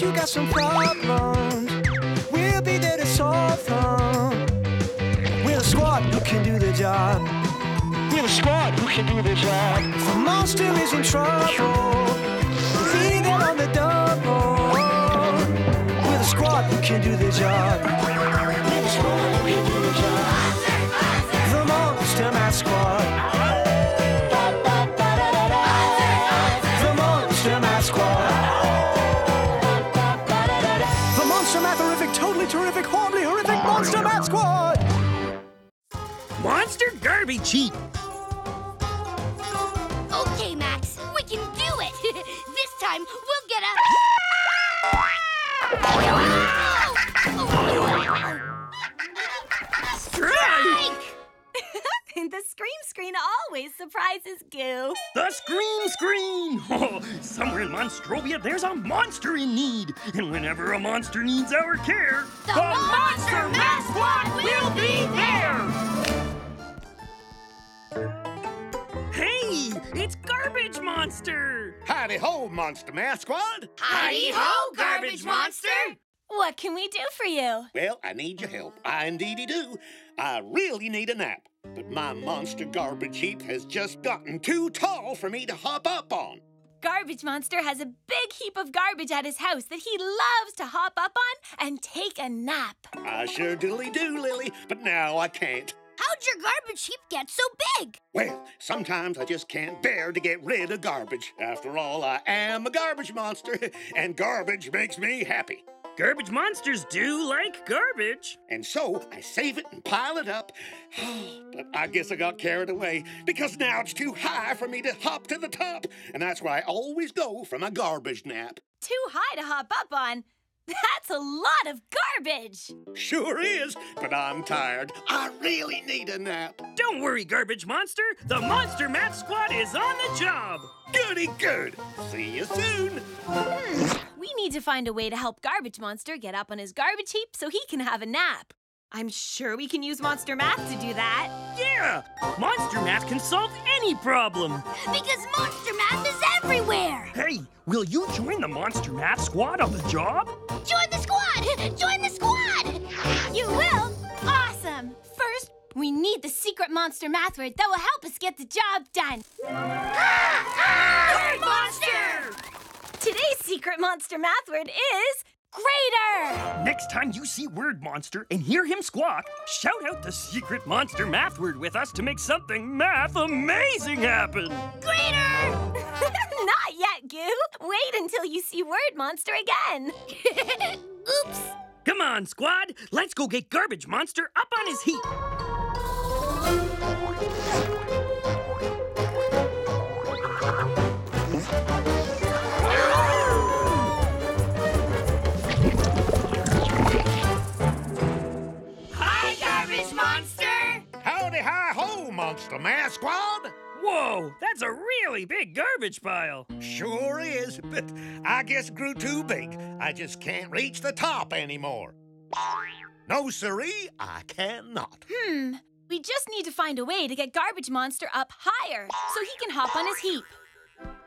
you got some problems, we'll be there to solve them. We're the squad who can do the job. We're the squad who can do the job. A monster is in trouble, there on the double. We're the squad who can do the job. Monster Garbage Heap. Okay, Max, we can do it. this time we'll get a. Strike! the scream screen always surprises Goo. The Scream Screen! Oh, somewhere in Monstrovia, there's a monster in need. And whenever a monster needs our care, The Monster Math Squad will be Hey, it's Garbage Monster! Howdy ho, Monster Math Squad. Howdy ho, Garbage Monster! What can we do for you? Well, I need your help. I indeedy do. I really need a nap. But my monster garbage heap has just gotten too tall for me to hop up on. Garbage Monster has a big heap of garbage at his house that he loves to hop up on and take a nap. I sure dilly do, Lily, but now I can't. How'd your garbage heap get so big? Well, sometimes I just can't bear to get rid of garbage. After all, I am a garbage monster, and garbage makes me happy. Garbage monsters do like garbage. And so I save it and pile it up. but I guess I got carried away because now it's too high for me to hop to the top. And that's where I always go for my garbage nap. Too high to hop up on. That's a lot of garbage. Sure is, but I'm tired. I really need a nap. Don't worry, Garbage Monster. The Monster Math Squad is on the job. Goody good. See you soon. Hmm. We need to find a way to help Garbage Monster get up on his garbage heap so he can have a nap. I'm sure we can use Monster Math to do that. Yeah, Monster Math can solve any problem. Because Monster Math is everywhere! Hey, will you join the Monster Math Squad on the job? Join the squad! Join the squad! You will? Awesome! First, we need the secret monster math word that will help us get the job done. Word Monster! Today's secret monster math word is greater. Next time you see Word Monster and hear him squawk, shout out the secret monster math word with us to make something math amazing happen. Greater! Not yet, Goo. Wait until you see Word Monster again. Oops! Come on, squad, let's go get Garbage Monster up on his heap. Monster Math Squad. Whoa, that's a really big garbage pile. Sure is, but I guess grew too big. I just can't reach the top anymore. No, siree, I cannot. Hmm. We just need to find a way to get Garbage Monster up higher so he can hop on his heap.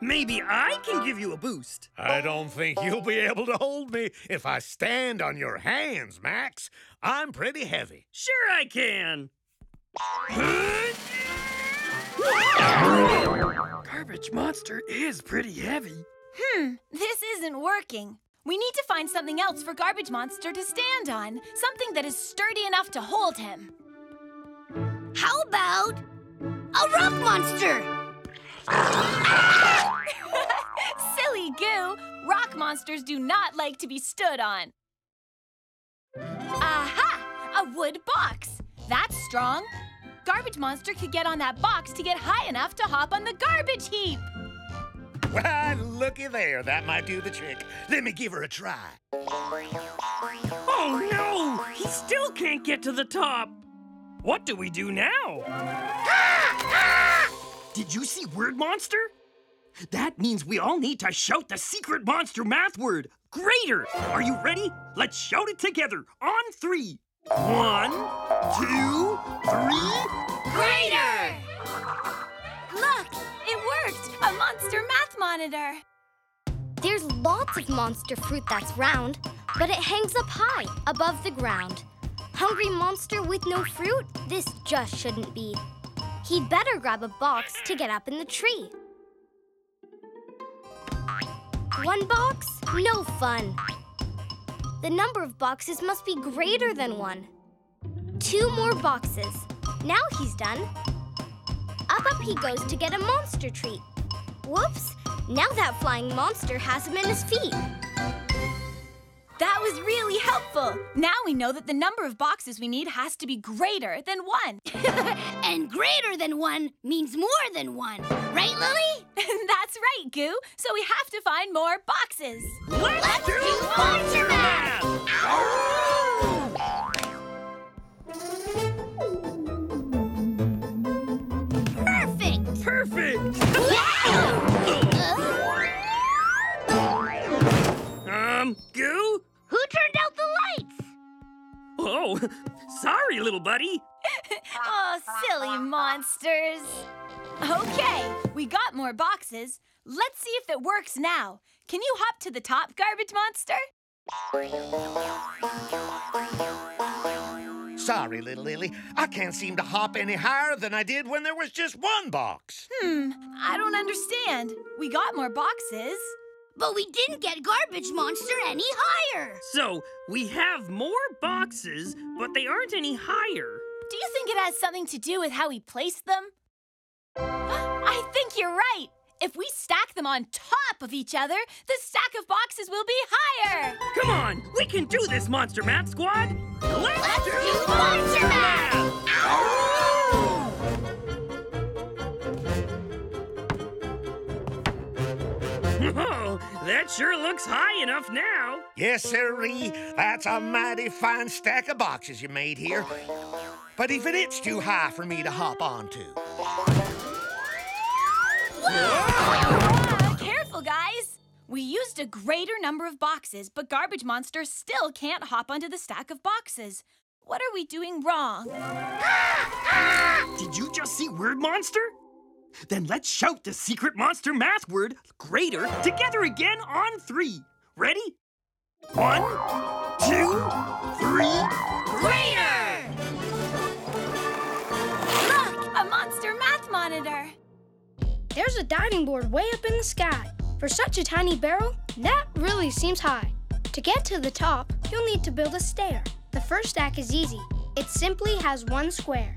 Maybe I can give you a boost. I don't think you'll be able to hold me if I stand on your hands, Max. I'm pretty heavy. Sure, I can. Garbage Monster is pretty heavy. Hmm, this isn't working. We need to find something else for Garbage Monster to stand on. Something that is sturdy enough to hold him. How about a rock monster? Silly goo! Rock monsters do not like to be stood on. Aha! A wood box. That's strong. Garbage Monster could get on that box to get high enough to hop on the garbage heap. Why, looky there. That might do the trick. Let me give her a try. Oh no! He still can't get to the top. What do we do now? Did you see Word Monster? That means we all need to shout the secret monster math word, greater. Are you ready? Let's shout it together on three. One, two, three. Greater! Look, it worked! A monster math monitor. There's There's lots of monster fruit that's round, but it hangs up high above the ground. Hungry monster with no fruit? This just shouldn't be. He'd better grab a box to get up in the tree. One box? No fun. The number of boxes must be greater than one. Two more boxes. Now he's done. Up up he goes to get a monster treat. Whoops! Now that flying monster has him in his feet. That was really helpful. Now we know that the number of boxes we need has to be greater than one. And greater than one means more than one. Right, Lily? That's right, Goo. So we have to find more boxes. Let's, do silly monsters. Okay, we got more boxes. Let's see if it works now. Can you hop to the top, garbage monster? Sorry, little Lily. I can't seem to hop any higher than I did when there was just one box. Hmm, I don't understand. We got more boxes. But we didn't get Garbage Monster any higher. So, we have more boxes, but they aren't any higher. Do you think it has something to do with how we placed them? I think you're right. If we stack them on top of each other, the stack of boxes will be higher. Come on, we can do this, Monster Math Squad. Let's, Let's do Monster Math! Oh, that sure looks high enough now. Yes, sirree. That's a mighty fine stack of boxes you made here. But even it's too high for me to hop onto. Ah, careful, guys. We used a greater number of boxes, but Garbage Monster still can't hop onto the stack of boxes. What are we doing wrong? Did you just see Word Monster? Then let's shout the secret monster math word, greater, together again on three. Ready? One, two, three. Greater! There's a diving board way up in the sky. For such a tiny barrel, that really seems high. To get to the top, you'll need to build a stair. The first stack is easy. It simply has one square.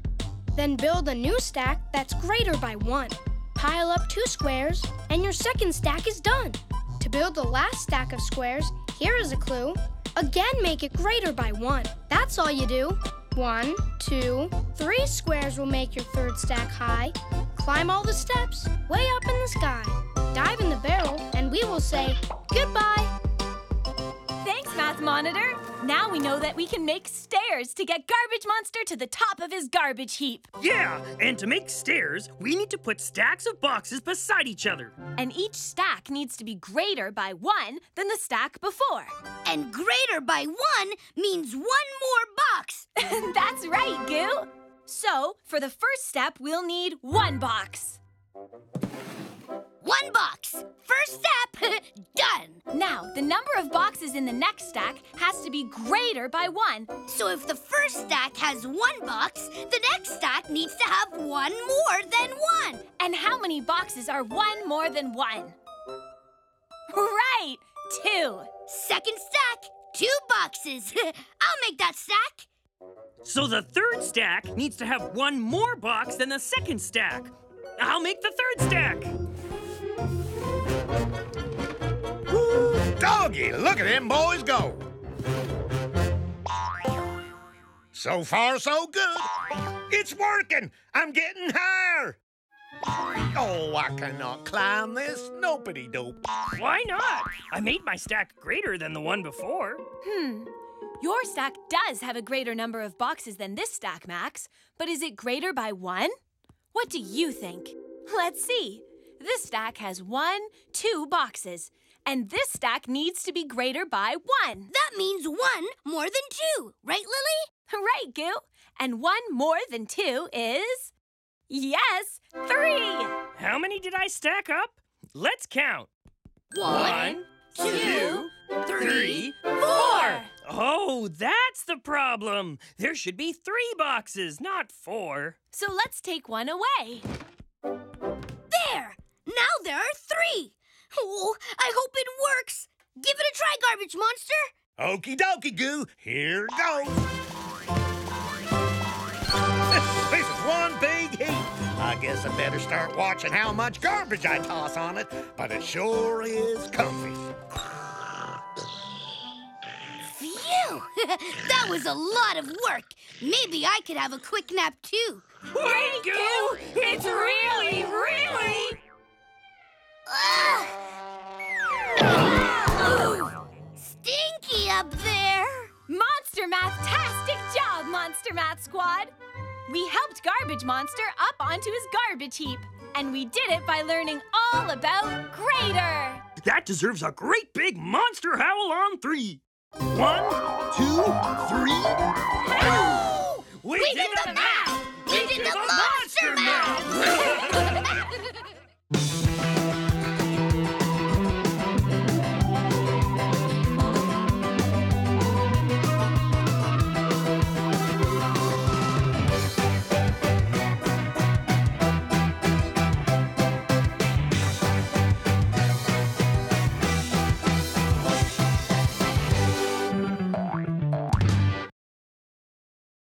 Then build a new stack that's greater by one. Pile up two squares, and your second stack is done. To build the last stack of squares, here is a clue. Again, make it greater by one. That's all you do. One, two, three squares will make your third stack high. Climb all the steps, way up in the sky. Dive in the barrel, and we will say goodbye. Thanks, Math Monitor. Now we know that we can make stairs to get Garbage Monster to the top of his garbage heap. Yeah, and to make stairs, we need to put stacks of boxes beside each other. And each stack needs to be greater by one than the stack before. And greater by one means one more box. That's right, Goo. So, for the first step, we'll need one box. One box. First step, done. Now, the number of boxes in the next stack has to be greater by one. So if the first stack has one box, the next stack needs to have one more than one. And how many boxes are one more than one? Right, two. Second stack, two boxes. I'll make that stack. So the third stack needs to have one more box than the second stack. I'll make the third stack. Doggy, look at them boys go. So far, so good. It's working. I'm getting higher. Oh, I cannot climb this. Nobody dope. Why not? I made my stack greater than the one before. Hmm. Your stack does have a greater number of boxes than this stack, Max, but is it greater by one? What do you think? Let's see. This stack has one, two boxes, and this stack needs to be greater by one. That means one more than two, right, Lily? Right, Goo. And one more than two is. Yes, three. How many did I stack up? Let's count. One, two, three, four. Oh, that's the problem. There should be three boxes, not four. So let's take one away. There! Now there are three! Oh, I hope it works! Give it a try, Garbage Monster! Okie dokie, Goo. Here goes. this is one big heap. I guess I better start watching how much garbage I toss on it, but it sure is comfy. That was a lot of work! Maybe I could have a quick nap too. Wait, Goo! It's really, really. Ugh. Ooh, Stinky up there! Monster Math-tastic job, Monster Math Squad! We helped Garbage Monster up onto his garbage heap, and we did it by learning all about Greater! That deserves a great big monster howl on three. One, two, three. Howl! We, We did the math! We did the monster math!